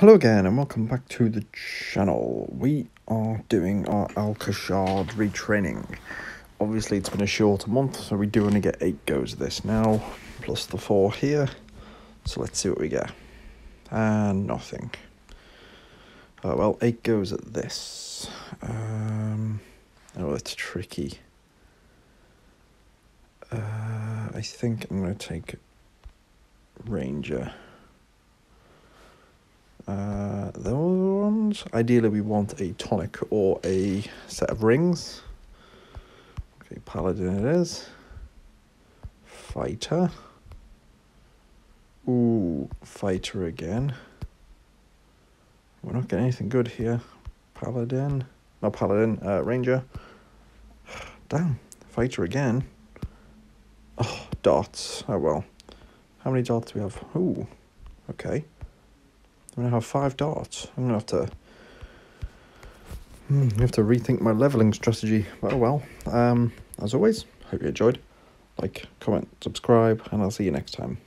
Hello again and welcome back to the channel. We are doing our Alkashard retraining. Obviously it's been a short month so we do only get 8 goes of this now, plus the 4 here. So let's see what we get. And nothing. Uh, well, 8 goes at this. Um, oh, that's tricky. Uh, I think I'm going to take Ranger. Uh, those ones. Ideally, we want a tonic or a set of rings. Okay, paladin it is. Fighter. Ooh, fighter again. We're not getting anything good here. Paladin. Not paladin, uh, ranger. Damn, fighter again. Oh, darts. Oh well. How many darts do we have? Ooh, okay. I'm gonna have five darts. I'm gonna have to. Hmm, have to rethink my leveling strategy. But Oh well. Um, as always, hope you enjoyed. Like, comment, subscribe, and I'll see you next time.